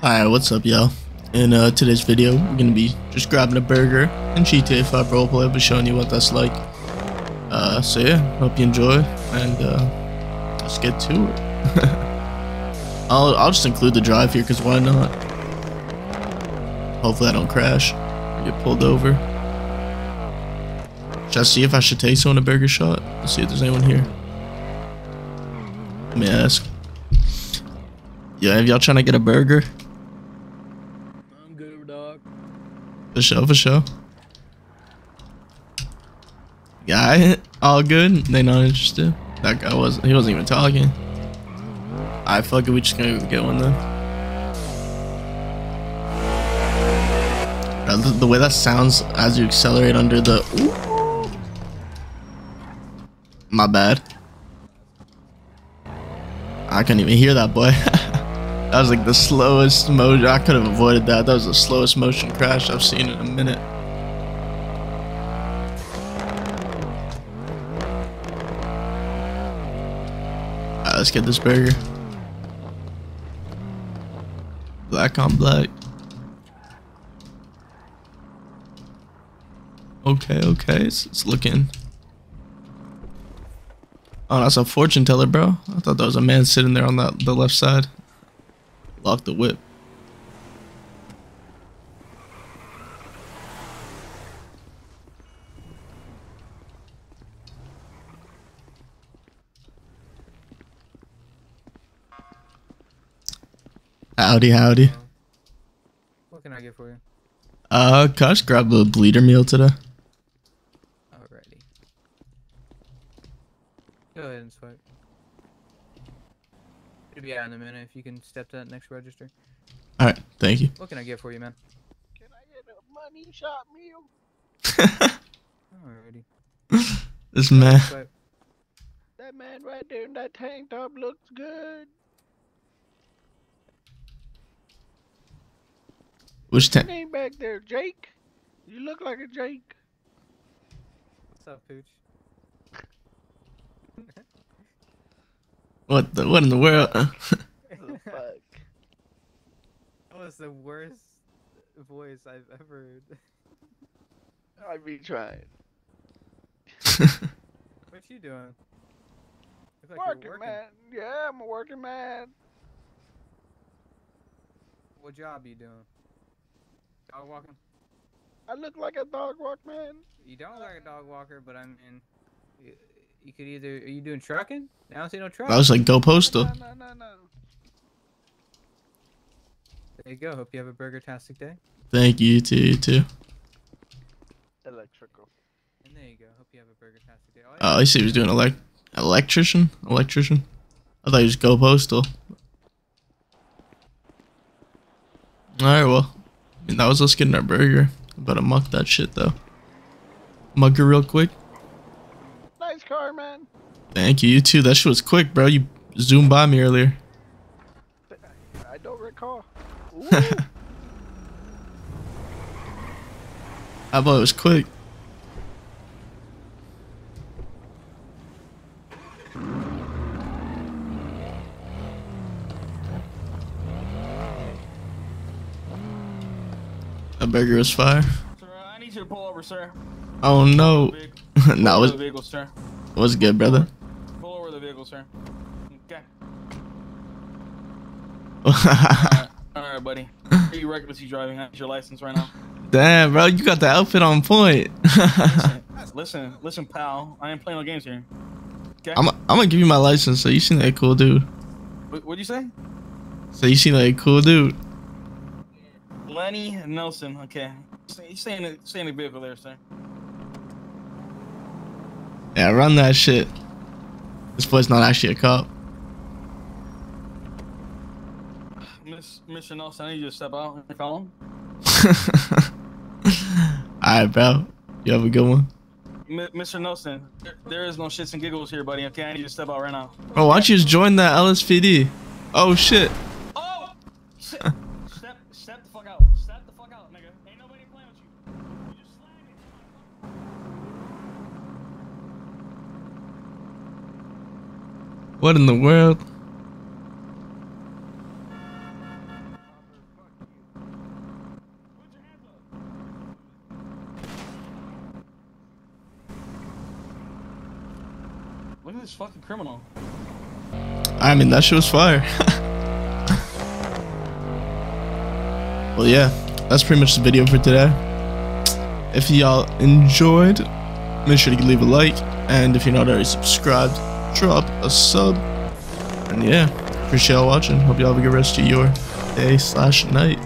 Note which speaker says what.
Speaker 1: Alright, what's up, y'all? In uh, today's video, we're gonna be just grabbing a burger and GTA 5 roleplay. Be showing you what that's like. Uh, so yeah, hope you enjoy, and uh, let's get to it. I'll, I'll just include the drive here, because why not? Hopefully I don't crash or get pulled over. Should I see if I should take someone a burger shot? Let's see if there's anyone here. Let me ask. Yeah, if y'all trying to get a burger?
Speaker 2: I'm good, dog.
Speaker 1: For sure, for sure. Guy, all good. They not interested. That guy wasn't. He wasn't even talking. I fuck. We just gonna get one then. Uh, The, the way that sounds as you accelerate under the. Ooh. My bad. I couldn't even hear that boy. that was like the slowest motion. I could have avoided that. That was the slowest motion crash I've seen in a minute. Let's get this burger. Black on black. Okay, okay, it's, it's looking. Oh, that's a fortune teller, bro. I thought that was a man sitting there on that the left side. Lock the whip. Howdy, howdy.
Speaker 2: What can I get for you?
Speaker 1: Uh, can I just grab a bleeder meal today?
Speaker 2: Alrighty. Go ahead and swipe. It'll be out in a minute if you can step to that next register.
Speaker 1: Alright, thank you.
Speaker 2: What can I get for you, man?
Speaker 3: Can I get a money shot meal?
Speaker 2: Alrighty.
Speaker 1: this man.
Speaker 2: Swipe.
Speaker 3: That man right there in that tank top looks good.
Speaker 1: Which
Speaker 3: tank?
Speaker 1: ten?
Speaker 3: name back there, Jake? You look like a Jake.
Speaker 2: What's up, Pooch?
Speaker 1: What the? What in the world?
Speaker 3: Oh, fuck.
Speaker 2: That was the worst voice I've ever heard.
Speaker 3: I be trying.
Speaker 2: What you doing? Look like
Speaker 3: working,
Speaker 2: you're working.
Speaker 3: man. Yeah, I'm a working man.
Speaker 2: What job you doing? Dog walking?
Speaker 3: I look like a dog walk man.
Speaker 2: You don't look like a dog walker, but I mean, you, you could either. Are you doing trucking? I don't see no truck.
Speaker 1: I was like, go postal.
Speaker 3: No, no, no, no.
Speaker 2: There you go. Hope you have a burger-tastic day.
Speaker 1: Thank you, you too, you too.
Speaker 3: Electrical.
Speaker 2: And there you go. Hope you have a burger-tastic day. Oh, yeah.
Speaker 1: Oh, I see. He was doing elect electrician, electrician. I thought he was go postal. All right, well, I mean, that was us getting our burger. I Better muck that shit though. Mug it real quick.
Speaker 3: Nice car, man.
Speaker 1: Thank you. You too. That shit was quick, bro. You zoomed by me earlier.
Speaker 3: I don't recall.
Speaker 1: I thought it was quick. That burger was fire.
Speaker 4: Sir, I need you to pull over, sir.
Speaker 1: Oh no.
Speaker 4: Vehicle-
Speaker 1: no,
Speaker 4: Pull
Speaker 1: it was,
Speaker 4: the vehicle, sir.
Speaker 1: it was good, brother.
Speaker 4: Sir. Okay. Alright, alright, buddy. Are you recklessly driving? That's your license right now.
Speaker 1: Damn, bro, you got the outfit on point.
Speaker 4: Listen, listen, listen, pal. I ain't playing no games here. Okay.
Speaker 1: I'm, I'm gonna give you my license, so you seem like a cool dude.
Speaker 4: What, what'd you say?
Speaker 1: So you seem like a cool dude.
Speaker 4: Lenny Nelson. Okay. Stay, stay in the stay in the vehicle there, sir.
Speaker 1: Yeah, run that shit. This boy's not actually a cop.
Speaker 4: Miss Mr. Nelson, I need you to step out and follow him.
Speaker 1: Alright, bro. You have a good one.
Speaker 4: M- Mr. Nelson, there, there is no shits and giggles here, buddy. Okay, I need you to step out right now.
Speaker 1: Bro, why don't you just join that LSPD? Oh shit.
Speaker 4: Oh! Shit.
Speaker 1: What in the world?
Speaker 4: Look at this fucking criminal.
Speaker 1: I mean, that shit was fire. well, yeah, that's pretty much the video for today. If y'all enjoyed, make sure to leave a like, and if you're not already subscribed, drop a sub. And yeah, appreciate y'all watching. Hope y'all have a good rest of your day slash night.